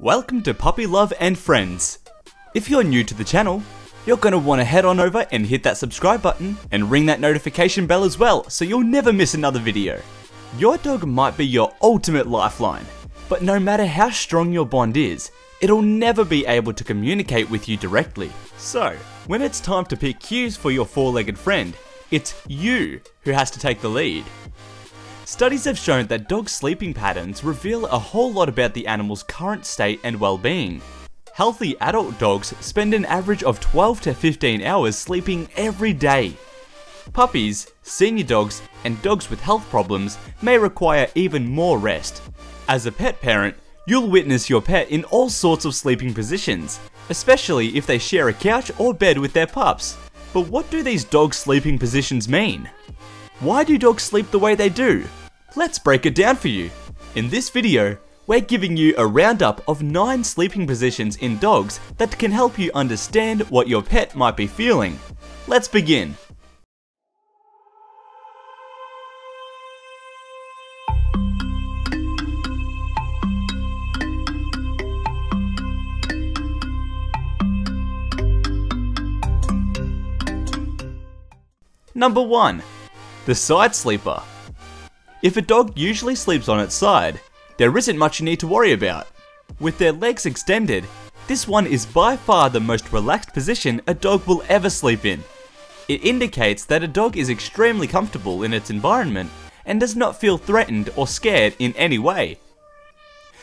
Welcome to Puppy Love and Friends. If you're new to the channel, you're going to want to head on over and hit that subscribe button and ring that notification bell as well so you'll never miss another video. Your dog might be your ultimate lifeline, but no matter how strong your bond is, it'll never be able to communicate with you directly. So, when it's time to pick cues for your four-legged friend, it's you who has to take the lead. Studies have shown that dog sleeping patterns reveal a whole lot about the animal's current state and well-being. Healthy adult dogs spend an average of 12 to 15 hours sleeping every day. Puppies, senior dogs, and dogs with health problems may require even more rest. As a pet parent, you'll witness your pet in all sorts of sleeping positions, especially if they share a couch or bed with their pups. But what do these dog sleeping positions mean? Why do dogs sleep the way they do? Let's break it down for you. In this video, we're giving you a roundup of 9 sleeping positions in dogs that can help you understand what your pet might be feeling. Let's begin. Number 1. The side sleeper. If a dog usually sleeps on its side, there isn't much you need to worry about. With their legs extended, this one is by far the most relaxed position a dog will ever sleep in. It indicates that a dog is extremely comfortable in its environment and does not feel threatened or scared in any way.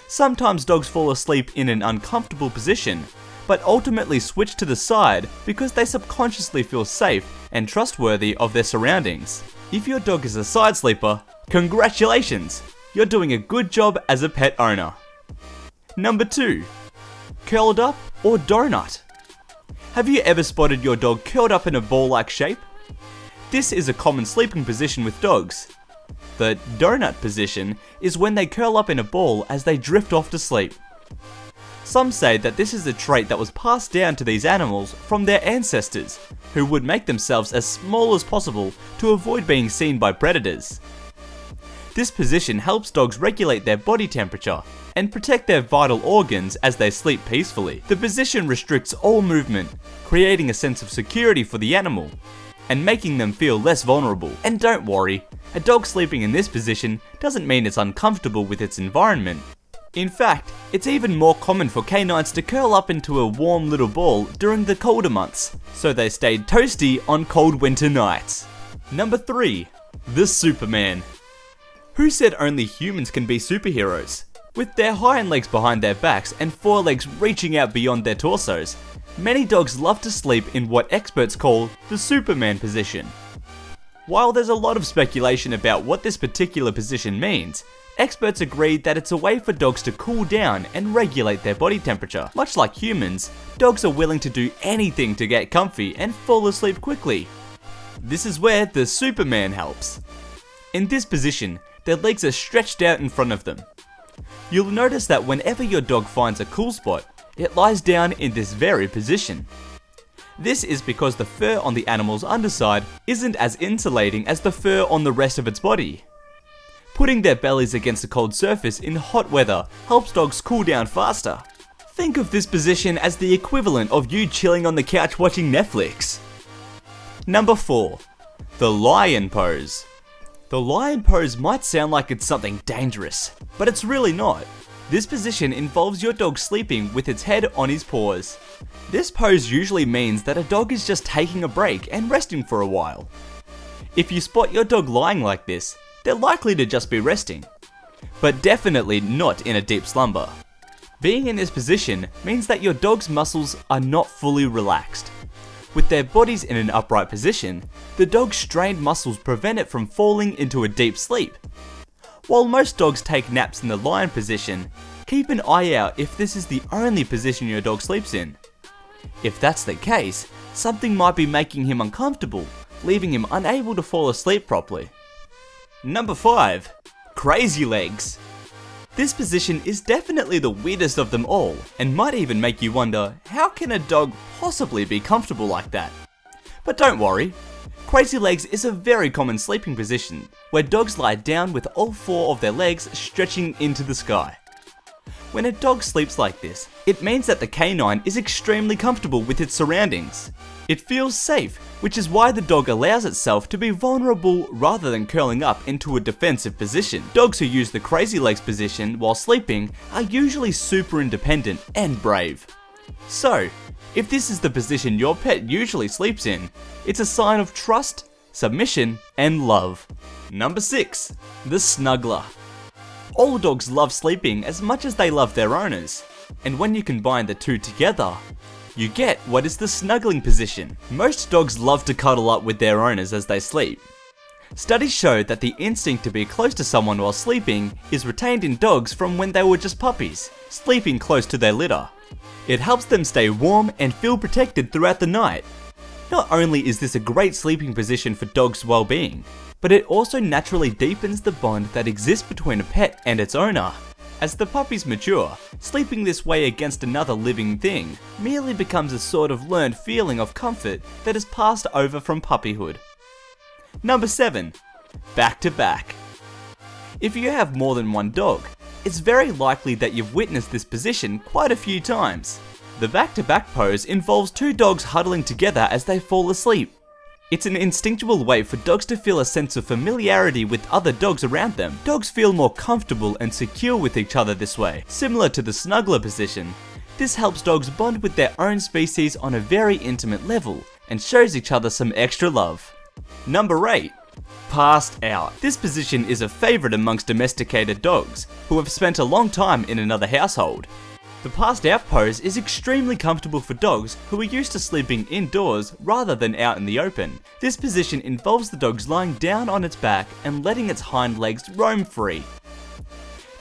Sometimes dogs fall asleep in an uncomfortable position, but ultimately switch to the side because they subconsciously feel safe and trustworthy of their surroundings. If your dog is a side sleeper, Congratulations! You're doing a good job as a pet owner. Number 2. Curled up or donut? Have you ever spotted your dog curled up in a ball-like shape? This is a common sleeping position with dogs. The donut position is when they curl up in a ball as they drift off to sleep. Some say that this is a trait that was passed down to these animals from their ancestors, who would make themselves as small as possible to avoid being seen by predators. This position helps dogs regulate their body temperature and protect their vital organs as they sleep peacefully. The position restricts all movement, creating a sense of security for the animal and making them feel less vulnerable. And don't worry, a dog sleeping in this position doesn't mean it's uncomfortable with its environment. In fact, it's even more common for canines to curl up into a warm little ball during the colder months, so they stay toasty on cold winter nights. Number 3. The Superman who said only humans can be superheroes? With their hind legs behind their backs and forelegs reaching out beyond their torsos, many dogs love to sleep in what experts call the Superman position. While there's a lot of speculation about what this particular position means, experts agree that it's a way for dogs to cool down and regulate their body temperature. Much like humans, dogs are willing to do anything to get comfy and fall asleep quickly. This is where the Superman helps. In this position, their legs are stretched out in front of them. You'll notice that whenever your dog finds a cool spot, it lies down in this very position. This is because the fur on the animal's underside isn't as insulating as the fur on the rest of its body. Putting their bellies against a cold surface in hot weather helps dogs cool down faster. Think of this position as the equivalent of you chilling on the couch watching Netflix. Number 4. The Lion Pose the lion pose might sound like it's something dangerous, but it's really not. This position involves your dog sleeping with its head on his paws. This pose usually means that a dog is just taking a break and resting for a while. If you spot your dog lying like this, they're likely to just be resting, but definitely not in a deep slumber. Being in this position means that your dog's muscles are not fully relaxed. With their bodies in an upright position, the dog's strained muscles prevent it from falling into a deep sleep. While most dogs take naps in the lion position, keep an eye out if this is the only position your dog sleeps in. If that's the case, something might be making him uncomfortable, leaving him unable to fall asleep properly. Number 5. Crazy Legs this position is definitely the weirdest of them all, and might even make you wonder, how can a dog possibly be comfortable like that? But don't worry, Crazy legs is a very common sleeping position, where dogs lie down with all four of their legs stretching into the sky. When a dog sleeps like this, it means that the canine is extremely comfortable with its surroundings. It feels safe, which is why the dog allows itself to be vulnerable rather than curling up into a defensive position. Dogs who use the crazy legs position while sleeping are usually super independent and brave. So, if this is the position your pet usually sleeps in, it's a sign of trust, submission, and love. Number 6. The Snuggler. All dogs love sleeping as much as they love their owners, and when you combine the two together, you get what is the snuggling position. Most dogs love to cuddle up with their owners as they sleep. Studies show that the instinct to be close to someone while sleeping is retained in dogs from when they were just puppies, sleeping close to their litter. It helps them stay warm and feel protected throughout the night. Not only is this a great sleeping position for dogs' well-being, but it also naturally deepens the bond that exists between a pet and its owner. As the puppies mature, sleeping this way against another living thing merely becomes a sort of learned feeling of comfort that is passed over from puppyhood. Number 7. Back to back. If you have more than one dog, it's very likely that you've witnessed this position quite a few times. The back to back pose involves two dogs huddling together as they fall asleep. It's an instinctual way for dogs to feel a sense of familiarity with other dogs around them. Dogs feel more comfortable and secure with each other this way, similar to the snuggler position. This helps dogs bond with their own species on a very intimate level, and shows each other some extra love. Number 8. Passed out. This position is a favourite amongst domesticated dogs, who have spent a long time in another household. The passed out pose is extremely comfortable for dogs who are used to sleeping indoors rather than out in the open. This position involves the dogs lying down on its back and letting its hind legs roam free.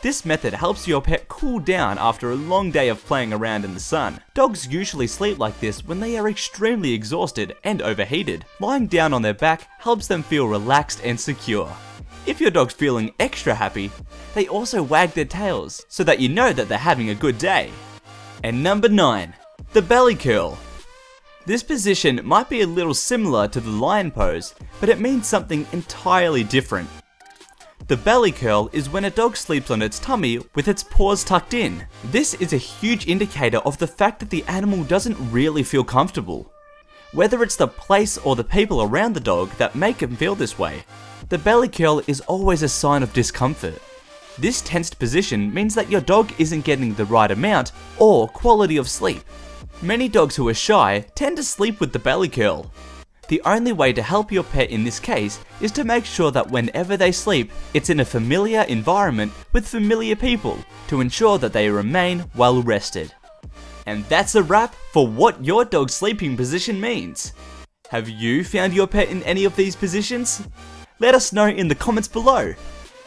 This method helps your pet cool down after a long day of playing around in the sun. Dogs usually sleep like this when they are extremely exhausted and overheated. Lying down on their back helps them feel relaxed and secure. If your dog's feeling extra happy, they also wag their tails so that you know that they're having a good day. And number 9. The belly curl. This position might be a little similar to the lion pose, but it means something entirely different. The belly curl is when a dog sleeps on its tummy with its paws tucked in. This is a huge indicator of the fact that the animal doesn't really feel comfortable. Whether it's the place or the people around the dog that make him feel this way, the belly curl is always a sign of discomfort. This tensed position means that your dog isn't getting the right amount or quality of sleep. Many dogs who are shy tend to sleep with the belly curl. The only way to help your pet in this case is to make sure that whenever they sleep, it's in a familiar environment with familiar people to ensure that they remain well rested. And that's a wrap for what your dog's sleeping position means. Have you found your pet in any of these positions? Let us know in the comments below.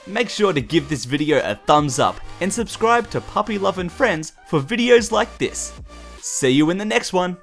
Make sure to give this video a thumbs up and subscribe to Puppy Love and Friends for videos like this. See you in the next one.